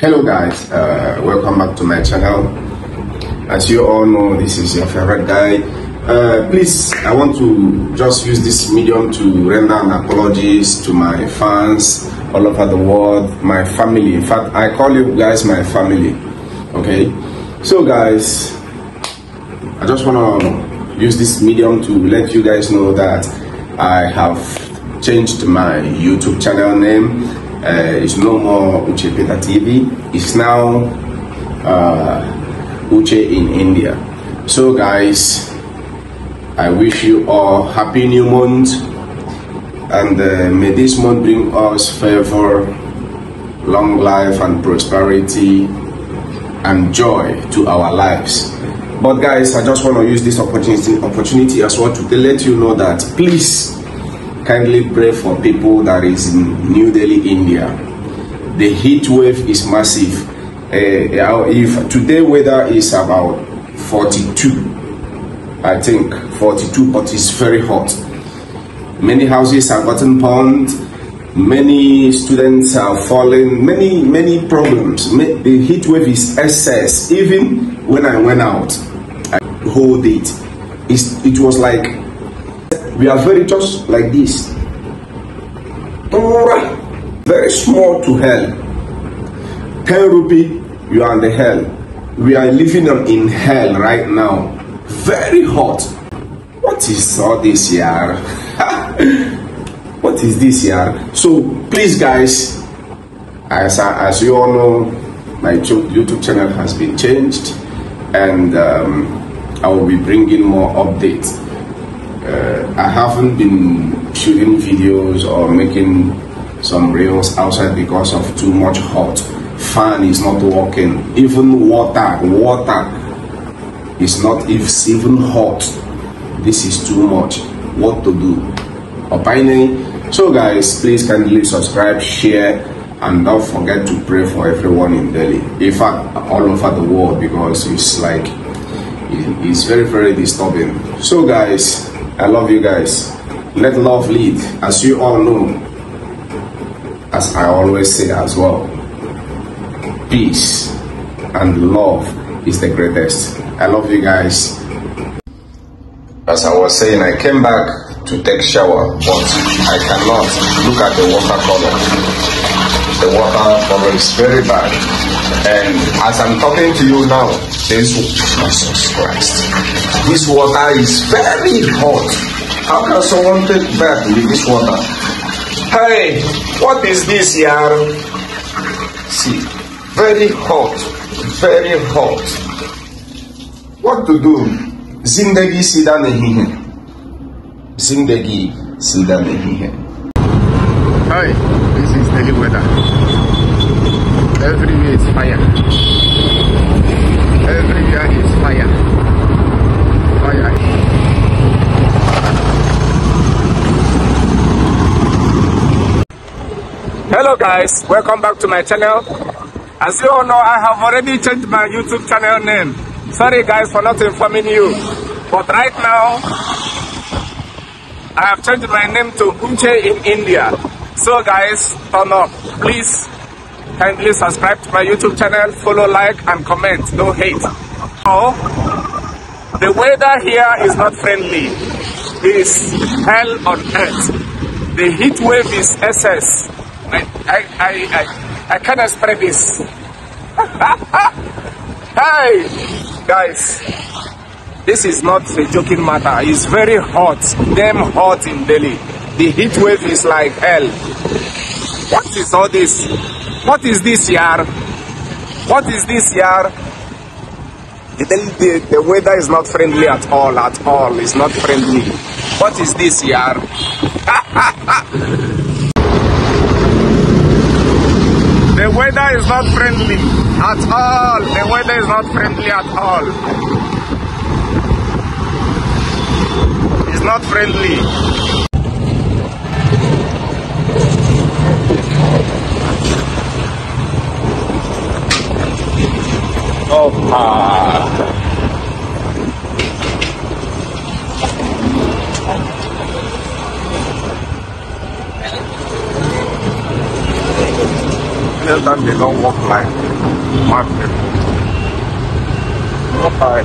Hello guys, uh, welcome back to my channel. As you all know, this is your favorite guy. Uh, please, I want to just use this medium to render an apologies to my fans all over the world, my family. In fact, I call you guys my family. Okay, so guys, I just want to use this medium to let you guys know that I have changed my YouTube channel name uh, it's no more Uche Peter TV. It's now uh, Uche in India. So, guys, I wish you all happy new month, and uh, may this month bring us favor, long life, and prosperity, and joy to our lives. But guys, I just want to use this opportunity opportunity as well to let you know that please kindly pray for people that is in New Delhi, India. The heat wave is massive. Uh, if today weather is about 42, I think 42, but it's very hot. Many houses have gotten burned. Many students have fallen. Many many problems. The heat wave is excess. Even when I went out, I hold it. It's, it was like we are very just like this. Very small to hell. 10 rupee you are in the hell. We are living in hell right now. Very hot. What is all this here what is this here so please guys as, as you all know my youtube channel has been changed and um, i will be bringing more updates I haven't been shooting videos or making some reels outside because of too much hot. Fan is not working. Even water, water is not it's even hot. This is too much. What to do? Opinion. So guys, please kindly subscribe, share, and don't forget to pray for everyone in Delhi. In fact, all over the world because it's like it's very very disturbing. So guys, I love you guys. Let love lead. As you all know, as I always say as well, peace and love is the greatest. I love you guys. As I was saying, I came back to take shower, but I cannot look at the water color. The water color is very bad. And as I'm talking to you now, this Jesus Christ. This water is very hot. How can someone take bath with this water? Hey, what is this here? See, very hot, very hot. What to do? Zindagi sida nahi hai. Zindagi sida nahi hai. Hi, this is Delhi weather. Every Everywhere is fire. Everywhere is fire. Fire. Hello guys, welcome back to my channel. As you all know, I have already changed my YouTube channel name. Sorry guys for not informing you. But right now, I have changed my name to Uche in India. So guys, turn up. Please kindly subscribe to my YouTube channel, follow, like, and comment. No hate. Oh, the weather here is not friendly. It's hell on earth. The heat wave is SS. I, I, I, I, I cannot spread this. hey, guys, this is not a joking matter. It's very hot, damn hot in Delhi. The heat wave is like hell. What is all this? What is this year? What is this year? The, the, the weather is not friendly at all, at all. It's not friendly. What is this year? The weather is not friendly at all. The weather is not friendly at all. It's not friendly. Opa! they don't work like mad people. Not by